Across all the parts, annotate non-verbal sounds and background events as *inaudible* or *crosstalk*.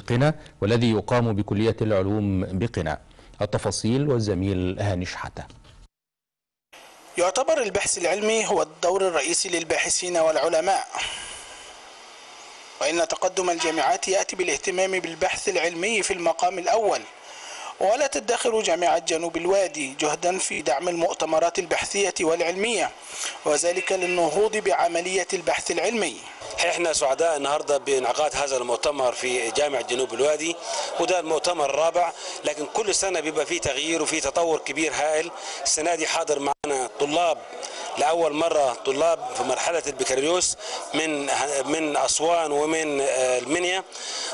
قنا والذي يقام بكلية العلوم بقنا. التفاصيل والزميل هاني شحته يعتبر البحث العلمي هو الدور الرئيسي للباحثين والعلماء. وإن تقدم الجامعات يأتي بالاهتمام بالبحث العلمي في المقام الأول. ولا تدخر جامعة جنوب الوادي جهدا في دعم المؤتمرات البحثية والعلمية وذلك للنهوض بعملية البحث العلمي. إحنا سعداء النهارده بانعقاد هذا المؤتمر في جامعه جنوب الوادي. وده المؤتمر الرابع لكن كل سنة بيبقى فيه تغيير وفيه تطور كبير هائل. السنة دي حاضر معنا طلاب لأول مرة طلاب في مرحلة البكالوريوس من من أسوان ومن المنيا.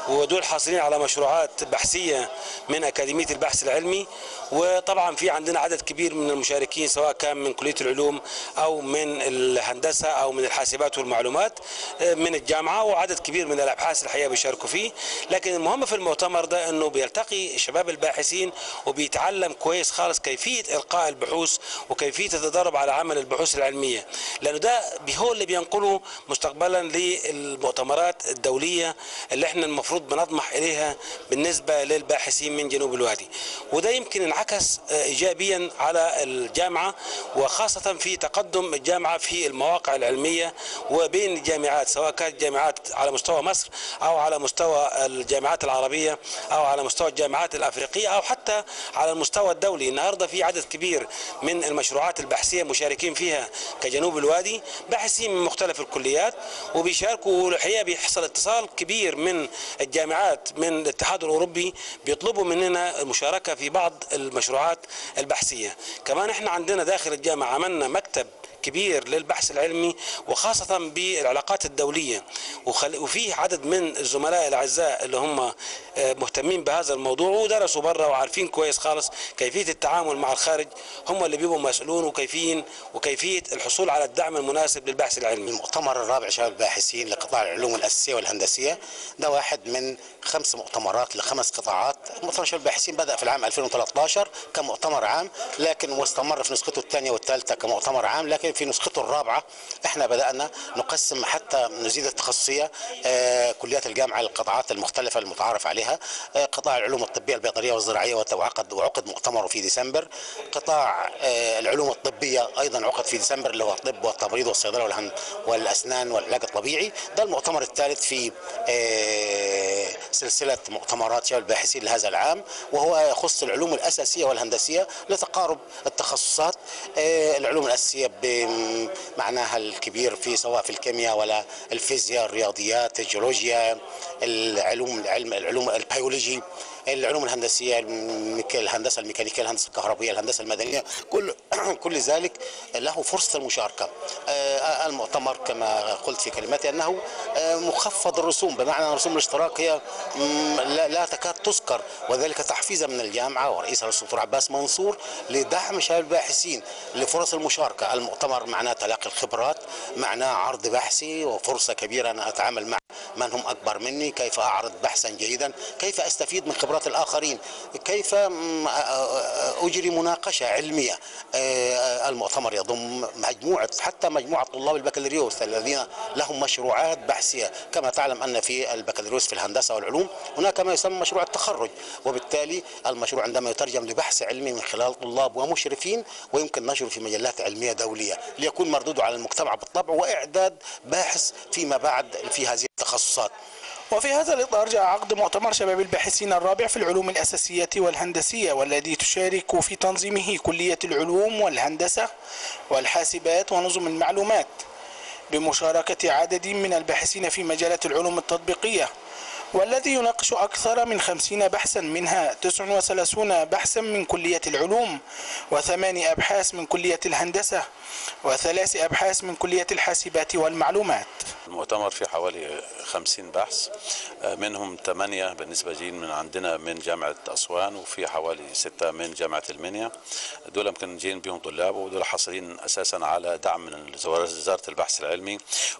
ودول حاصلين على مشروعات بحثية من أكاديمية البحث العلمي وطبعا في عندنا عدد كبير من المشاركين سواء كان من كلية العلوم أو من الهندسة أو من الحاسبات والمعلومات من الجامعة وعدد كبير من الأبحاث الحقيقة بيشاركوا فيه. لكن المهم في المؤتمر ده إنه بيلتقي شباب الباحثين وبيتعلم كويس خالص كيفية إلقاء البحوث وكيفية التدرب على عمل البحوث العلمية. لأنه ده هو اللي بينقله مستقبلا للمؤتمرات الدولية اللي إحنا المفروض بنطمح إليها بالنسبة للباحثين من جنوب الوادي. وده يمكن انعكس ايجابيا على الجامعة وخاصة في تقدم الجامعة في المواقع العلمية وبين الجامعات سواء كانت جامعات على مستوى مصر أو على مستوى الجامعات العربية أو على مستوى الجامعات الأفريقية أو حتى على المستوى الدولي. النهارده في عدد كبير من المشروعات البحثيه مشاركين فيها كجنوب الوادي باحثين من مختلف الكليات وبيشاركوا والحقيقة بيحصل اتصال كبير من الجامعات من الاتحاد الأوروبي بيطلبوا مننا المشاركة في بعض المشروعات البحثية. كمان إحنا عندنا داخل الجامعة عملنا مكتب كبير للبحث العلمي وخاصة بالعلاقات الدولية. وفيه عدد من الزملاء الأعزاء اللي هم مهتمين بهذا الموضوع ودرسوا بره وعارفين كويس خالص كيفية التعامل مع الخارج. هم اللي بيبقوا مسؤولون وكيفين وكيفية الحصول على الدعم المناسب للبحث العلمي. المؤتمر الرابع شباب الباحثين لقطاع العلوم الأساسية والهندسية. ده واحد من خمس مؤتمرات لخمس قطاعات. مؤتمر شباب الباحثين بدأ في العام 2013 كمؤتمر عام لكن واستمر في نسخته الثانية والثالثة كمؤتمر عام لكن في نسخته الرابعة إحنا بدأنا نقسم حتى نزيد التخصصية آه كليات الجامعة للقطاعات المختلفة المتعارف عليها آه قطاع العلوم الطبية البيطرية والزراعية وعقد وعقد مؤتمره في ديسمبر قطاع آه العلوم الطبية أيضا عقد في ديسمبر اللي هو الطب والتمريض والصيدلة والهن والأسنان والعلاج الطبيعي. ده المؤتمر الثالث في سلسلة مؤتمرات شباب الباحثين لهذا العام وهو يخص العلوم الأساسية والهندسية لتقارب التخصصات العلوم الأساسية بمعناها الكبير في سواء في الكيمياء ولا الفيزياء الرياضيات الجيولوجيا العلوم العلم العلوم البيولوجي. العلوم الهندسية الهندسة الميكانيكية الهندسة الكهربائيه الهندسة المدنية كل *clears throat* كل ذلك له فرصة المشاركة. المؤتمر كما قلت في كلمتي أنه مخفض الرسوم بمعنى رسوم الاشتراك هي لا تكاد تذكر وذلك تحفيزا من الجامعة ورئيسها الدكتور عباس منصور لدعم شباب الباحثين لفرص المشاركة. المؤتمر معناه تلاقي الخبرات معناه عرض بحثي وفرصة كبيرة أن أتعامل مع من هم أكبر مني؟ كيف أعرض بحثا جيدا؟ كيف أستفيد من خبرات الآخرين؟ كيف أجري مناقشة علمية؟ المؤتمر يضم مجموعة حتى مجموعة طلاب البكالوريوس الذين لهم مشروعات بحثية. كما تعلم أن في البكالوريوس في الهندسة والعلوم هناك ما يسمى مشروع التخرج. وبالتالي المشروع عندما يترجم لبحث علمي من خلال طلاب ومشرفين ويمكن نشره في مجلات علمية دولية ليكون مردوده على المجتمع بالطبع وإعداد باحث فيما بعد في هذه التخصصات. وفي هذا الإطار جاء عقد مؤتمر شباب الباحثين الرابع في العلوم الأساسية والهندسية والذي تشارك في تنظيمه كلية العلوم والهندسة والحاسبات ونظم المعلومات بمشاركة عدد من الباحثين في مجالات العلوم التطبيقية. والذي يناقش أكثر من خمسين بحثا منها تسع وثلاثون بحثا من كلية العلوم وثماني أبحاث من كلية الهندسة وثلاث أبحاث من كلية الحاسبات والمعلومات. المؤتمر فيه حوالي 50 بحث منهم 8 بالنسبة جين من عندنا من جامعة أسوان وفي حوالي 6 من جامعة المنيا. دول يمكن جين بهم طلاب ودول حاصلين أساسا على دعم من وزارة البحث العلمي.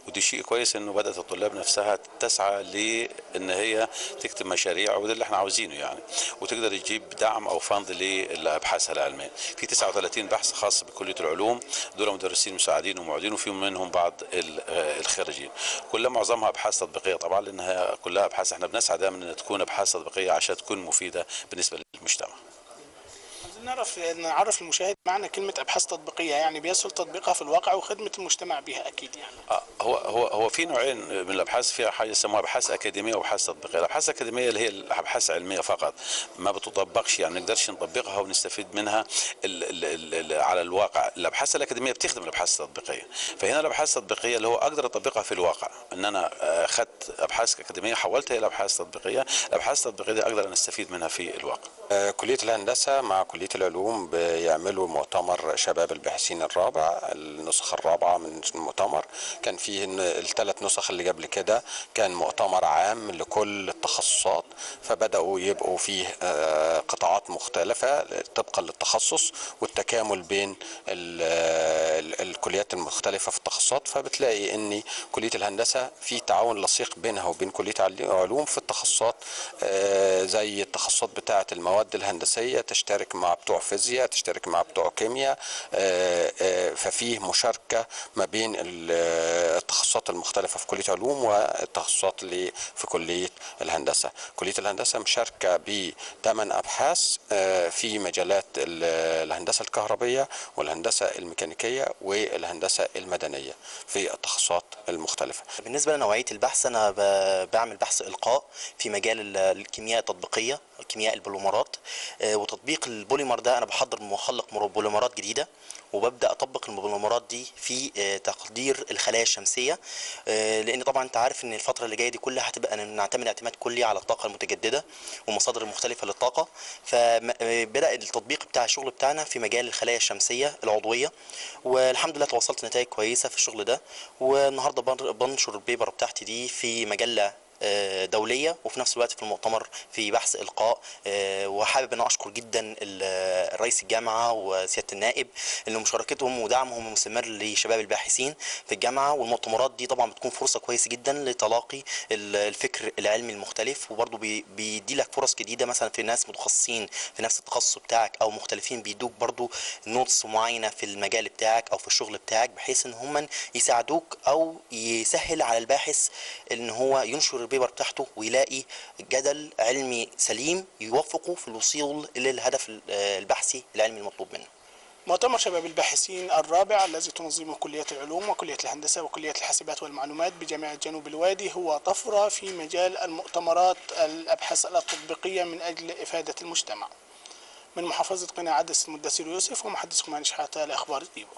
ودي شيء كويس إنه بدأت الطلاب نفسها تسعى لأن هي تكتب مشاريع وده اللي إحنا عاوزينه يعني. وتقدر تجيب دعم أو فند للأبحاث العلمية. في 39 بحث خاص بكلية العلوم. دول مدرسين مساعدين ومعيدين وفي منهم بعض آه، الخريجين كلها معظمها أبحاث تطبيقية. طبعا لانها كلها أبحاث. إحنا بنسعى دائما إنها تكون أبحاث تطبيقية عشان تكون مفيدة بالنسبة للمجتمع. نعرف نعرف المشاهد معنى كلمة أبحاث تطبيقية يعني بيسهل تطبيقها في الواقع وخدمة المجتمع بها أكيد يعني. آه، هو هو هو في نوعين من الأبحاث فيها حاجة يسموها أبحاث أكاديمية وأبحاث تطبيقية، الأبحاث الأكاديمية اللي هي الأبحاث علميه فقط ما بتطبقش يعني ما نقدرش نطبقها ونستفيد منها ال ال ال ال على الواقع، الأبحاث الأكاديمية بتخدم الأبحاث التطبيقية، فهنا الأبحاث التطبيقية اللي هو أقدر أطبقها في الواقع، إن أنا آه، اخذت أبحاث أكاديمية حولتها إلى أبحاث تطبيقية، الأبحاث التطبيقية أقدر ان أستفيد منها في الواقع. كلية الهندسة مع كلية العلوم بيعملوا مؤتمر شباب الباحثين الرابع النسخة الرابعة من المؤتمر. كان فيه الثلاث نسخ اللي قبل كده كان مؤتمر عام لكل التخصصات فبدأوا يبقوا فيه آه، قطاعات مختلفة طبقا للتخصص والتكامل بين ال- ال- الكليات المختلفة في التخصصات. فبتلاقي إن كلية الهندسة في تعاون لصيق بينها وبين كلية العلوم في التخصصات آه، زي التخصصات بتاعة المواد الهندسية تشترك مع بتوع فيزياء تشترك مع بتوع كيمياء آه، آه، ففيه مشاركة ما بين ال- التخصصات المختلفة في كلية علوم والتخصصات اللي في كلية الهندسة. كلية الهندسة مشاركة بثمان أبحاث آه، في مجالات ال- الهندسة الكهربية والهندسة الميكانيكية والهندسة المدنية في التخصصات المختلفة. بالنسبة لنوعية البحث أنا ب- بعمل بحث إلقاء في مجال ال- الكيمياء التطبيقية كيمياء البوليمرات آه، وتطبيق البوليمر ده أنا بحضر مخلق مر- بوليمرات جديدة وببدأ أطبق البوليمرات دي في آه، تقدير الخلايا الشمسية آه، لأن طبعا أنت عارف إن الفترة اللي جاية دي كلها هتبقى نعتمد اعتماد كلي على الطاقة المتجددة ومصادر مختلفة للطاقة. فبدأ التطبيق بتاع الشغل بتاعنا في مجال الخلايا الشمسية العضوية والحمد لله توصلت نتائج كويسة في الشغل ده. والنهاردة بن- بنشر البيبر بتاعتي دي في مجلة آه، دولية وفي نفس الوقت في المؤتمر في بحث إلقاء آه، وحابب أن أشكر جدا رئيس الجامعة وسيادة النائب إن مشاركتهم ودعمهم المستمر لشباب الباحثين في الجامعة. والمؤتمرات دي طبعا بتكون فرصة كويسة جدا لتلاقي ال- الفكر العلمي المختلف وبرضه بي- بيدي لك فرص جديدة مثلا في ناس متخصصين في نفس التخصص بتاعك أو مختلفين بيدوك برضه notes معينة في المجال بتاعك أو في الشغل بتاعك بحيث إن هم يساعدوك أو يسهل على الباحث إن هو ينشر البيبر بتاعته ويلاقي جدل علمي سليم يوفقه في الوصول للهدف ال- البحثي العلمي المطلوب منه. مؤتمر شباب الباحثين الرابع الذي تنظمه كلية العلوم وكلية الهندسة وكلية الحاسبات والمعلومات بجامعة جنوب الوادي هو طفرة في مجال المؤتمرات الأبحاث التطبيقية من أجل إفادة المجتمع. من محافظة قنا عدس المدثر يوسف ومحدثكم عن شحاتة لأخبار الديوة